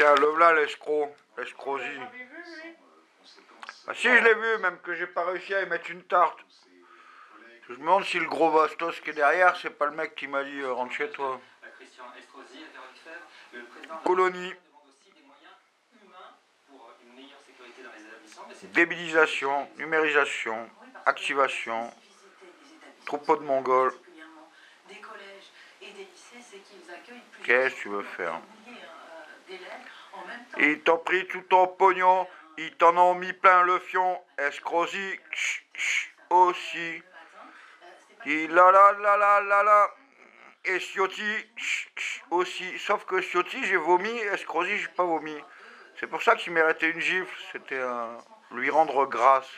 Tiens, le voilà l'escroc, l'escrosie. Ah si, je l'ai vu, même que j'ai pas réussi à y mettre une tarte. Je me demande si le gros bastos qui est derrière, c'est pas le mec qui m'a dit euh, rentre chez toi. Colonie. Débilisation, numérisation, activation, troupeau de Mongols. Qu'est-ce que tu veux faire? Ils t'ont pris tout ton pognon, ils t'en ont mis plein le fion, escrosi, aussi. Et la la la la la la. Et Ciotti aussi. Sauf que Ciotti, j'ai vomi, Escrosi, j'ai pas vomi. C'est pour ça qu'il méritait une gifle. C'était lui rendre grâce.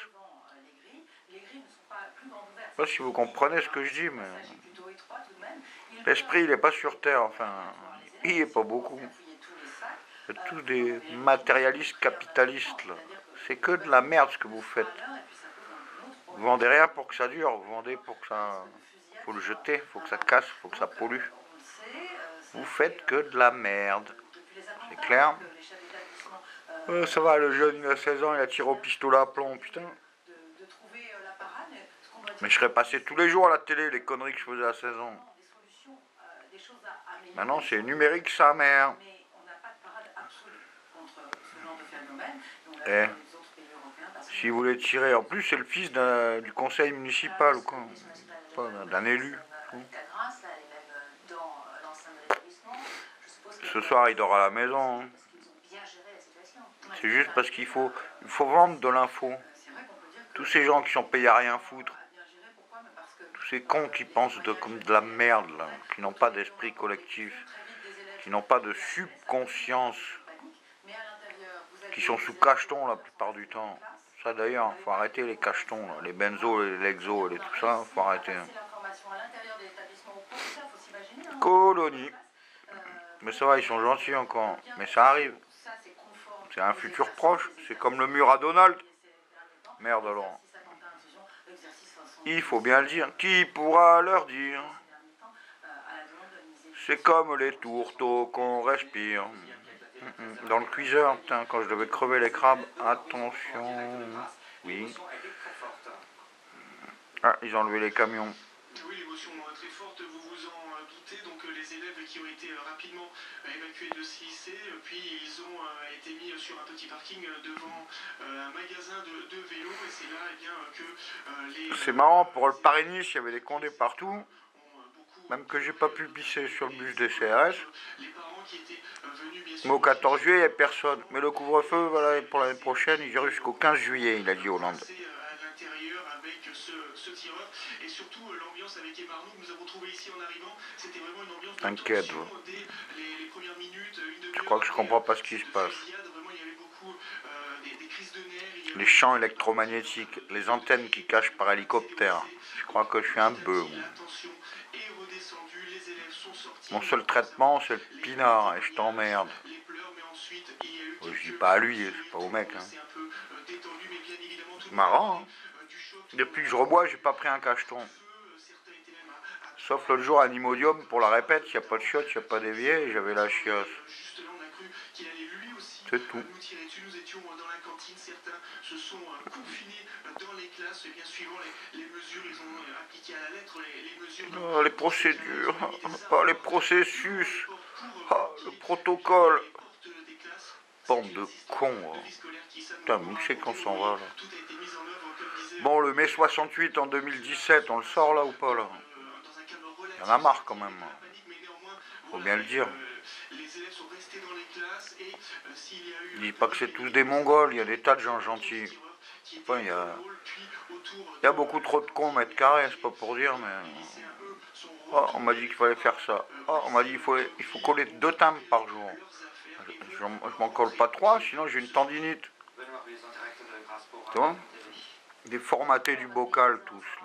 Je sais pas si vous comprenez ce que je dis, mais. L'esprit, il n'est pas sur Terre, enfin. Il est pas beaucoup. Tous des matérialistes capitalistes. C'est que de la merde ce que vous faites. Vous vendez rien pour que ça dure, vous vendez pour que ça. faut le jeter, faut que ça casse, faut que ça pollue. Vous faites que de la merde. C'est clair? Ça va, le jeune, il a 16 ans, il a tiré au pistolet à plomb, putain. Mais je serais passé tous les jours à la télé, les conneries que je faisais à 16 ans. Maintenant, c'est numérique, sa mère. Eh. Si vous voulez tirer, en plus c'est le fils du conseil municipal ou quoi, d'un élu. Ce soir il dort à la maison. Hein. C'est juste parce qu'il faut, il faut vendre de l'info. Tous ces gens qui sont payés à rien foutre. Tous ces cons qui pensent comme de la merde, qui n'ont pas d'esprit collectif, qui n'ont pas de subconscience, qui sont sous cacheton la plupart du temps. Ça d'ailleurs, faut arrêter les cachetons, les benzos, les lexos et tout ça, faut arrêter. Colonie. Mais ça va, ils sont gentils encore. Mais ça arrive. C'est un futur proche. C'est comme le mur à Donald. Merde alors. Il faut bien le dire. Qui pourra leur dire? C'est comme les tourteaux qu'on respire. Dans le cuiseur, quand je devais crever les crabes, attention. Oui. Ah, ils ont enlevé les camions. Oui, l'émotion très forte, vous vous en doutez. Donc euh, les élèves qui ont été euh, rapidement euh, évacués de CIC, puis ils ont été mis sur un petit parking devant un magasin de, vélos. Et c'est là eh bien, que les... C'est marrant, pour le Paris-Nice, il y avait des condés partout. Même que j'ai pas pu pisser sur le bus des CRS. Mais au 14 juillet, il n'y a personne. Mais le couvre-feu, voilà, pour l'année prochaine, il ira jusqu'au 15 juillet, il a dit Hollande. T'inquiète, Je crois que je comprends pas ce qui se passe? Les champs électromagnétiques, les antennes qui cachent par hélicoptère. Je crois que je suis un bœuf. Mon seul traitement, c'est le pinard, et je t'emmerde. je dis pas à lui, c'est pas au mec. Hein. Marrant, hein. Depuis que je rebois, j'ai pas pris un cacheton. Sauf l'autre jour à Nimodium, pour la répète, il n'y a pas de chiotte, il n'y a pas d'évier, j'avais la chiosse. C'est tout. les procédures, pas les processus, ah, le protocole. Bande de cons. Putain, mais c'est qu'on s'en va là. Bon, le mai 68 en 2017, on le sort là ou pas là Il y en a marre quand même. Faut bien le dire. Je dis pas que c'est tous des Mongols, il y a des tas de gens gentils. il, y a, beaucoup trop de cons mètre carré, c'est pas pour dire, mais. Oh, on m'a dit qu'il fallait faire ça. Oh, on m'a dit qu'il faut, il faut coller deux timbres par jour. Je, je m'en colle pas trois, sinon j'ai une tendinite. Tu vois Déformatés du bocal tous.